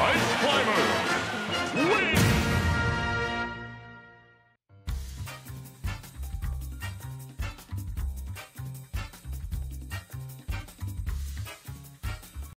Ice Climbers.